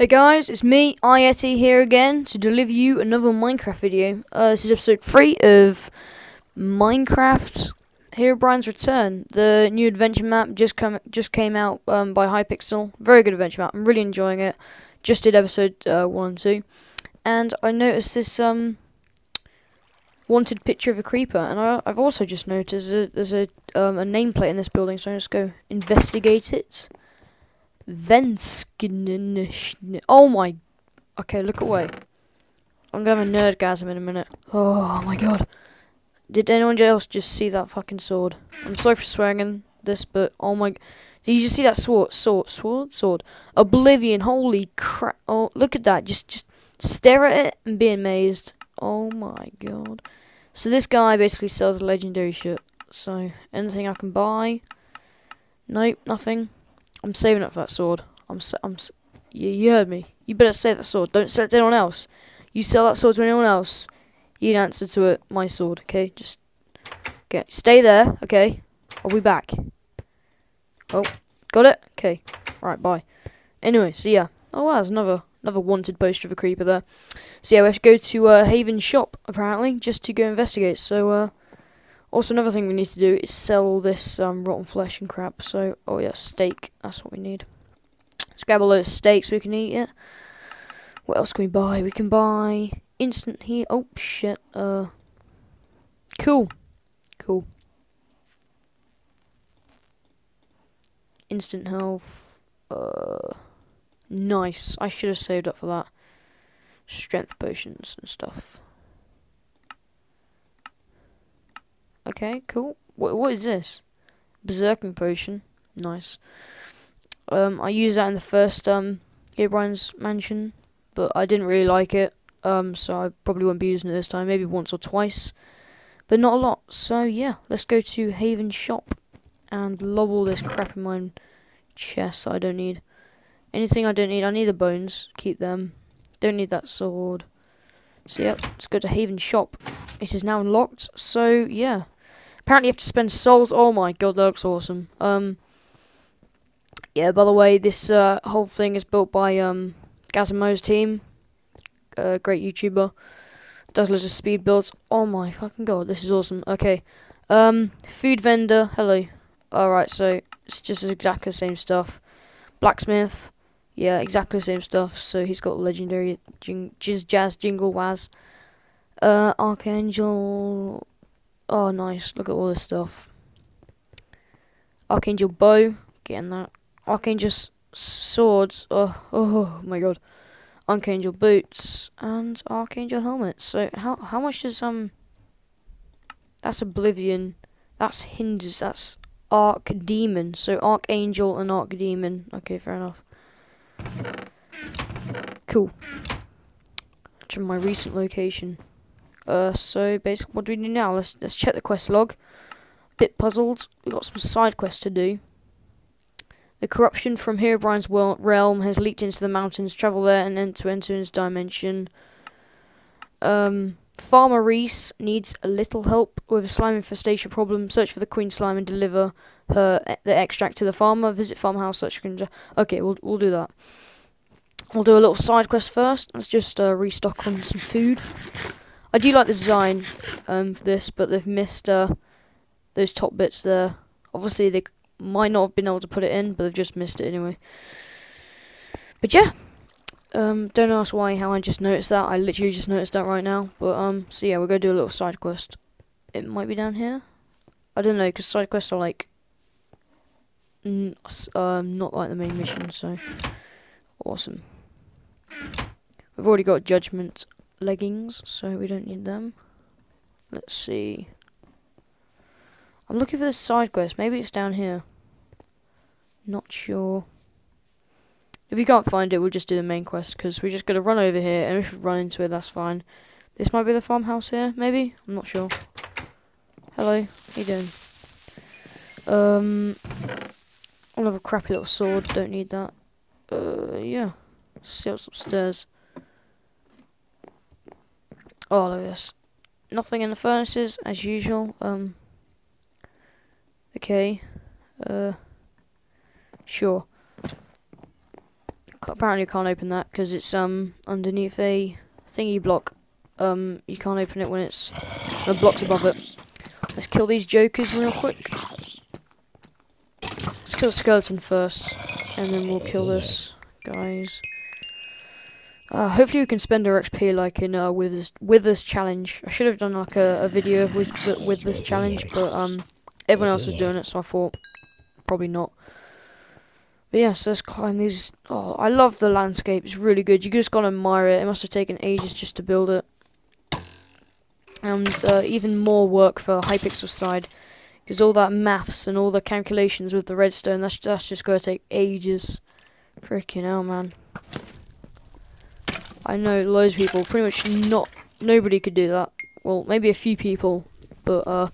Hey guys, it's me, iEti, here again to deliver you another Minecraft video. Uh, this is episode 3 of Minecraft Herobrine's Return. The new adventure map just come just came out um, by Hypixel. Very good adventure map. I'm really enjoying it. Just did episode uh, 1 and 2. And I noticed this um wanted picture of a creeper. And I, I've also just noticed that there's a, um, a nameplate in this building, so I'm just go investigate it. Venskinen. Oh my. Okay, look away. I'm gonna have a nerdgasm in a minute. Oh my god. Did anyone else just see that fucking sword? I'm sorry for swearing in this, but oh my. Did you just see that sword? Sword? Sword? Sword? Oblivion. Holy crap. Oh, look at that. Just, just stare at it and be amazed. Oh my god. So this guy basically sells legendary shit. So, anything I can buy? Nope, nothing. I'm saving up for that sword. I'm I'm you, you heard me. You better save that sword. Don't sell it to anyone else. You sell that sword to anyone else, you'd answer to it. My sword, okay? Just okay. Stay there, okay? I'll be back. Oh, got it. Okay. Right. Bye. Anyway, so yeah. Oh wow, there's another another wanted poster of a creeper there. So yeah, we have to go to uh, Haven shop apparently just to go investigate. So uh, also, another thing we need to do is sell all this um, rotten flesh and crap. So, oh yeah, steak. That's what we need. Let's grab a load of steaks so we can eat it. What else can we buy? We can buy instant heat. Oh shit. Uh, cool, cool. Instant health. Uh, nice. I should have saved up for that. Strength potions and stuff. Okay, cool. What what is this? Berserking potion. Nice. Um, I used that in the first um Herobrine's mansion, but I didn't really like it. Um, so I probably won't be using it this time. Maybe once or twice, but not a lot. So yeah, let's go to Haven shop and lob all this crap in my chest I don't need. Anything I don't need, I need the bones. Keep them. Don't need that sword. So yep, let's go to Haven shop. It is now unlocked. So yeah, apparently you have to spend souls. Oh my god, that looks awesome. Um, yeah. By the way, this uh, whole thing is built by um Gazamo's team. Uh, great YouTuber. Does loads of speed builds. Oh my fucking god, this is awesome. Okay. Um, food vendor. Hello. Alright, so it's just exactly the same stuff. Blacksmith. Yeah, exactly the same stuff. So he's got legendary jing- jazz jingle waz. Uh, Archangel. Oh, nice. Look at all this stuff. Archangel bow. Getting that. Archangel swords. Oh, oh my god. Archangel boots and Archangel helmet. So how how much does um? That's Oblivion. That's hinges. That's Arc Demon. So Archangel and Arc Demon. Okay, fair enough. Cool. To my recent location. Uh, so basically, what do we do now? Let's let's check the quest log. Bit puzzled. We got some side quests to do. The corruption from Herobrine's realm has leaked into the mountains. Travel there and to enter into his dimension. Um, Farmer Reese needs a little help with a slime infestation problem. Search for the queen slime and deliver her the extract to the farmer. Visit farmhouse. Search. Okay, we'll we'll do that. We'll do a little side quest first. Let's just uh, restock on some food. I do like the design um, for this, but they've missed uh, those top bits there. Obviously, they might not have been able to put it in, but they've just missed it anyway. But yeah, um, don't ask why, how I just noticed that. I literally just noticed that right now. But um, so yeah, we're gonna do a little side quest. It might be down here. I don't know, because side quests are like, um, not like the main mission. So awesome. We've already got judgment leggings, so we don't need them. Let's see. I'm looking for this side quest. Maybe it's down here. Not sure. If you can't find it, we'll just do the main quest because we're just gonna run over here, and if we run into it, that's fine. This might be the farmhouse here, maybe. I'm not sure. Hello, how you doing? Um, I'll have a crappy little sword. Don't need that. Uh, yeah. See what's upstairs. Oh, this. Nothing in the furnaces, as usual. Um. Okay. Uh. Sure. apparently you can't open that because it's um underneath a thingy block. Um, you can't open it when it's a block's above it. Let's kill these jokers real quick. Let's kill the skeleton first, and then we'll kill this, guys. Uh, hopefully we can spend our XP like in uh, with this, with this challenge. I should have done like a, a video with with this challenge, but um, everyone else was doing it, so I thought probably not. But yeah, so let's climb these. Oh, I love the landscape. It's really good. You just gotta admire it. It must have taken ages just to build it, and uh, even more work for Hypixel side, because all that maths and all the calculations with the redstone. That's that's just gonna take ages. Freaking hell, man. I know loads of people. Pretty much not. Nobody could do that. Well, maybe a few people, but uh,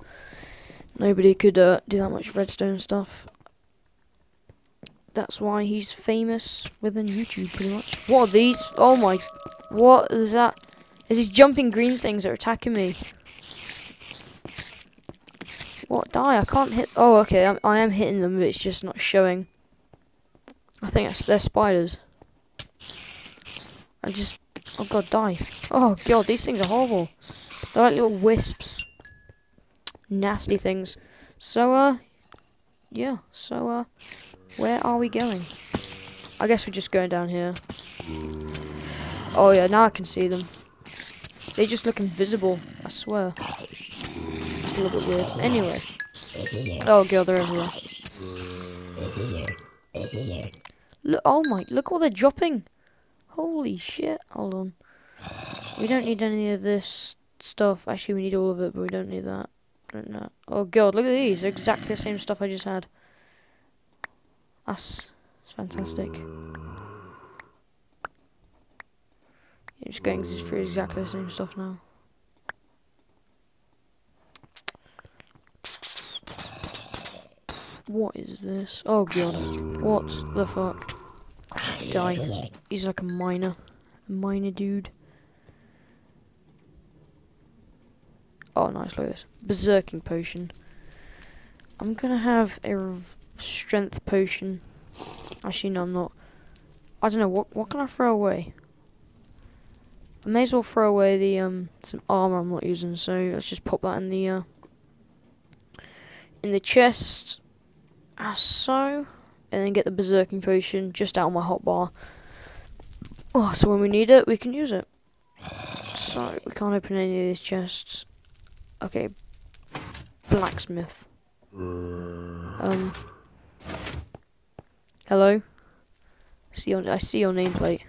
nobody could uh, do that much redstone stuff that's why he's famous within YouTube, pretty much. What are these? Oh my... What is that? Is these jumping green things that are attacking me? What? Die? I can't hit... Oh, okay. I'm, I am hitting them, but it's just not showing. I think that's, they're spiders. I just... Oh god, die. Oh god, these things are horrible. They're like little wisps. Nasty things. So, uh... Yeah, so, uh... Where are we going? I guess we're just going down here. Oh yeah, now I can see them. They just look invisible, I swear. It's a little bit weird. Anyway. Oh god, they're everywhere. Look, oh my, look what they're dropping. Holy shit, hold on. We don't need any of this stuff. Actually, we need all of it, but we don't need that. Don't know. Oh god, look at these. They're exactly the same stuff I just had. That's, that's fantastic. Yeah, just going through exactly the same stuff now. What is this? Oh god. What the fuck? Die. He's like a miner. A miner dude. Oh, nice, look at this. Berserking potion. I'm gonna have a strength potion. Actually, no, I'm not. I don't know what what can I throw away. I may as well throw away the um some armor I'm not using. So let's just pop that in the uh in the chest, as so, and then get the berserking potion just out of my hotbar. Oh, so when we need it, we can use it. So we can't open any of these chests. Okay, blacksmith. Um. Hello? See your, I see your nameplate.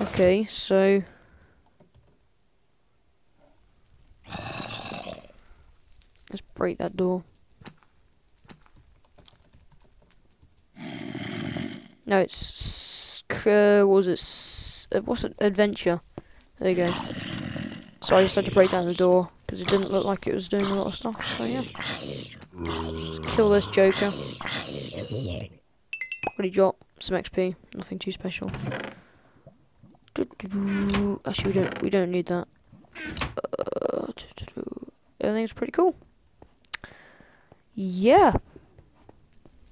Okay, so... Let's break that door. No, it's... Uh, was it? Uh, what's it? Adventure. There you go. So I just had to break down the door because it didn't look like it was doing a lot of stuff. So yeah, Let's kill this Joker. What did he drop? Some XP. Nothing too special. Actually, we don't. We don't need that. Uh, everything's pretty cool. Yeah.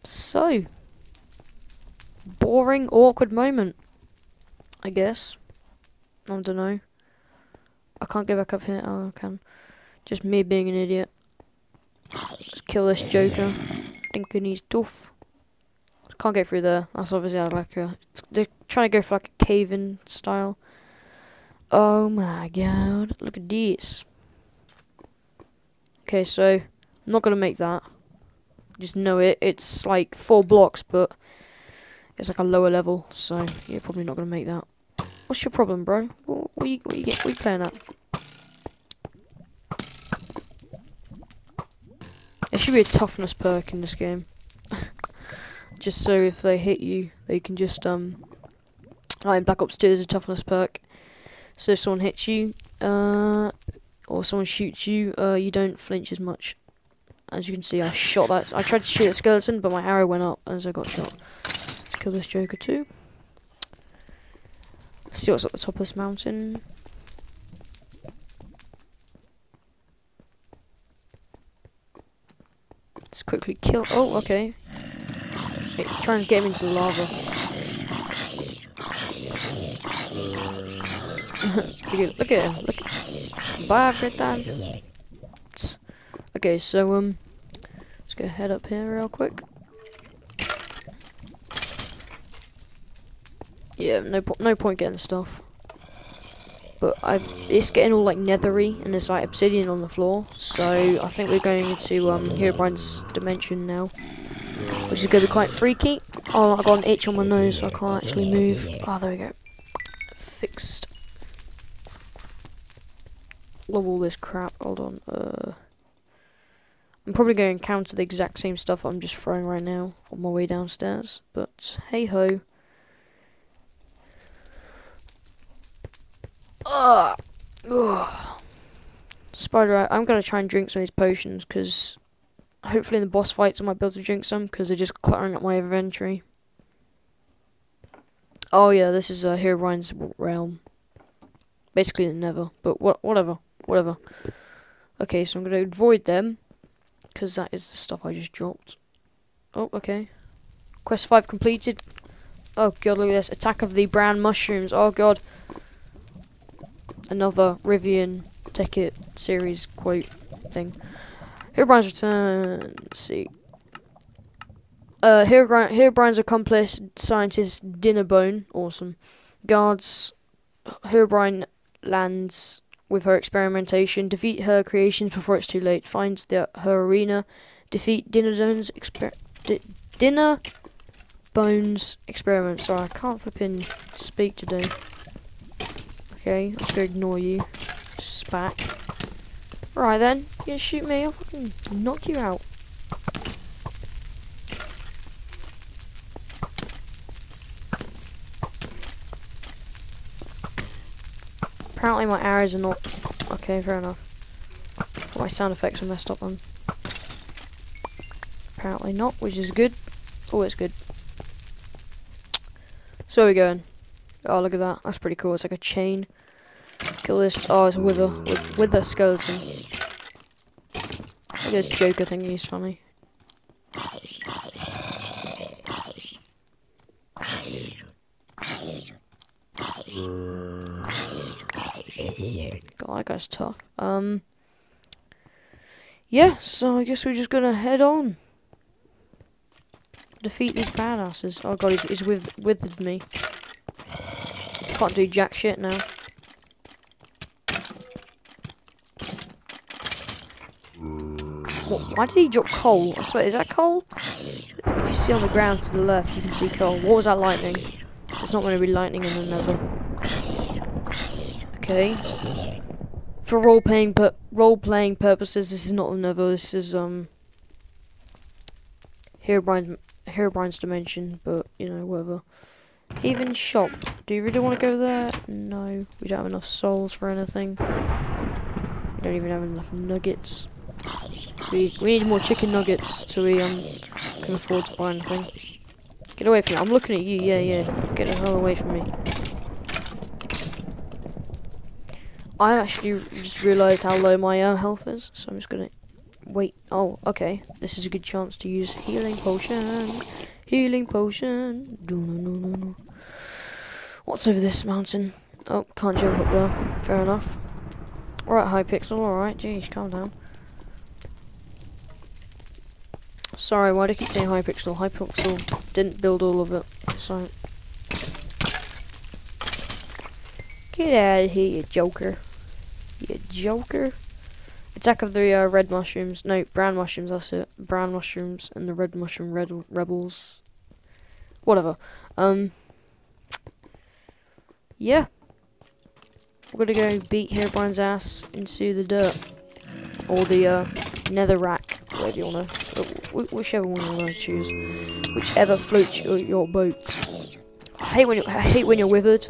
So boring, awkward moment. I guess. I don't know. I can't get back up here. Oh, I can. Just me being an idiot. Let's kill this Joker. Thinking he's tough. Can't get through there. That's obviously like a. They're trying to go for like a cave-in style. Oh my god! Look at this. Okay, so I'm not gonna make that. Just know it. It's like four blocks, but it's like a lower level. So you're probably not gonna make that. What's your problem, bro? What, what, you, what, you, you playing at? There should be a toughness perk in this game. just so if they hit you, they can just, um... Like in Black Ops 2, there's a toughness perk. So if someone hits you, uh... Or someone shoots you, uh, you don't flinch as much. As you can see, I shot that. I tried to shoot a skeleton, but my arrow went up as I got shot. Let's kill this Joker too see what's at the top of this mountain. It's quickly kill. Oh, okay. Wait, trying to get him into the lava. look at at him. Look. Bye every. Okay, so um, let's go head up here real quick. Yeah, no po no point getting stuff. But I, it's getting all like nethery and there's like obsidian on the floor. So I think we're going into um, Herobrine's dimension now, which is going to be quite freaky. Oh, I got an itch on my nose, so I can't actually move. Oh, there we go. Fixed. Love all this crap. Hold on. Uh, I'm probably going to encounter the exact same stuff I'm just throwing right now on my way downstairs. But hey ho. Ugh. Ugh. Spider, I'm gonna try and drink some of these potions because hopefully in the boss fights I might be able to drink some because they're just cluttering up my inventory. Oh yeah, this is uh, Herobrine's realm. Basically the Nether, but what, whatever, whatever. Okay, so I'm gonna avoid them because that is the stuff I just dropped. Oh, okay. Quest five completed. Oh god, look at this! Attack of the brown mushrooms. Oh god another Rivian Ticket series quote thing. Herobrine's return. Let's see. Uh, Herobrine's accomplice scientist Dinnerbone, awesome, guards Herobrine lands with her experimentation, defeat her creations before it's too late, finds the, her arena, defeat Dinnerbone's exper di Dinner Bones experiment. Sorry, I can't flip in speak today. Okay, I'm just gonna ignore you. Spat. Right then, you gonna shoot me? I'll fucking knock you out. Apparently my arrows are not... Okay, fair enough. My sound effects are messed up then. Apparently not, which is good. Oh, Always good. So we're going. Oh, look at that. That's pretty cool. It's like a chain. Kill this. Oh, it's a wither. With, wither skeleton. Look at this Joker thing. He's funny. God, that guy's tough. Um. Yeah, so I guess we're just gonna head on. Defeat these badasses. Oh god, he's, he's with withered me. Can't do jack shit now. What, why did he drop coal? I swear, is that coal? If you see on the ground to the left, you can see coal. What was that lightning? It's not going to be lightning in another. Okay. For role playing role playing purposes, this is not another. This is um. Herobrine's Herobrine's dimension, but you know whatever. Haven shop. Do you really want to go there? No. We don't have enough souls for anything. We don't even have enough nuggets. We, we need more chicken nuggets to we um can afford to buy anything. Get away from me. I'm looking at you. Yeah, yeah. Get the hell away from me. I actually just realised how low my uh, health is, so I'm just gonna wait. Oh, okay. This is a good chance to use healing potion. Healing potion. No, no, no, no, no. What's over this mountain? Oh, can't jump up there. Fair enough. Alright, Hypixel, alright. Jeez, calm down. Sorry, why do I keep saying Hypixel? Hypixel didn't build all of it. So. Get out of here, you joker. You joker. Attack of the uh, red mushrooms. No, brown mushrooms, that's it. Brown mushrooms and the red mushroom red rebels whatever. Um, yeah. We're gonna go beat Herobrine's ass into the dirt. Or the, uh, nether rack, whatever you wanna, whichever one you wanna choose. Whichever floats your, your boat. I hate when you, I hate when you're withered.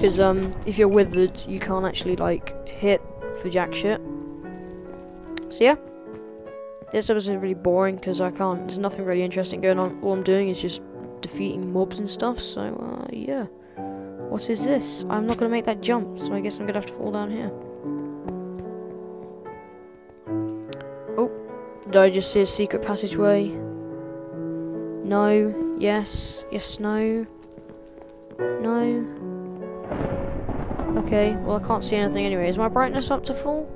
Because, um, if you're withered, you can't actually, like, hit for jack shit. So, yeah. This episode is really boring because I can't, there's nothing really interesting going on. All I'm doing is just defeating mobs and stuff, so, uh, yeah. What is this? I'm not going to make that jump, so I guess I'm to have to fall down here. Oh, did I just see a secret passageway? No. Yes. Yes. No. No. Okay. Well, I can't see anything anyway. Is my brightness up to full?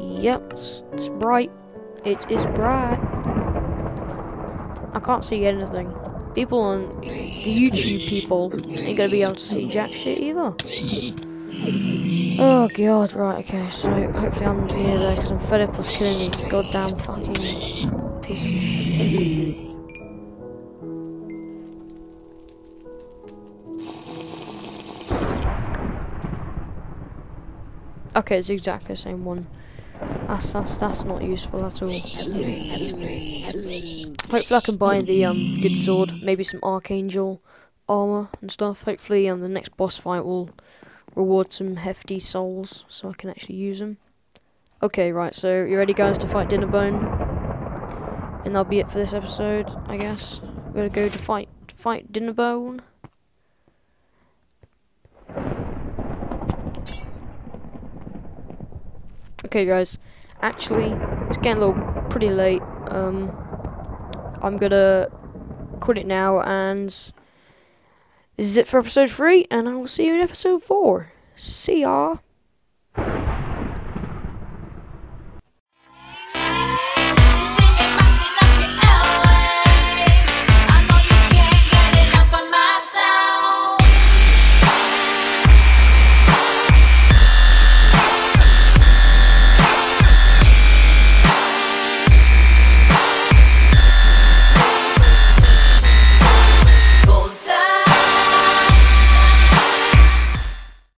Yep. It's, bright. It is bright. I can't see anything. People on the YouTube people ain't gonna be able to see jack shit either. Oh god, right, okay, so hopefully I'm near there because I'm fed up with killing these goddamn fucking piece of shit. Okay, it's exactly the same one. That's that's that's not useful at all. Hopefully I can buy the um good sword, maybe some archangel armor and stuff. Hopefully um the next boss fight will reward some hefty souls so I can actually use them. Okay, right, so you ready guys to fight Dinnerbone? And that'll be it for this episode, I guess. We're gonna go to fight fight Dinnerbone. Okay guys, actually it's getting a little pretty late. Um I'm gonna quit it now and this is it for episode 3 and I will see you in episode 4. See ya!